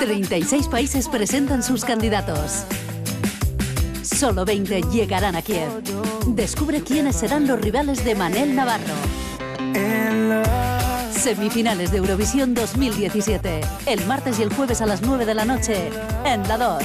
36 países presentan sus candidatos. Solo 20 llegarán a Kiev. Descubre quiénes serán los rivales de Manel Navarro. Semifinales de Eurovisión 2017. El martes y el jueves a las 9 de la noche en la 2.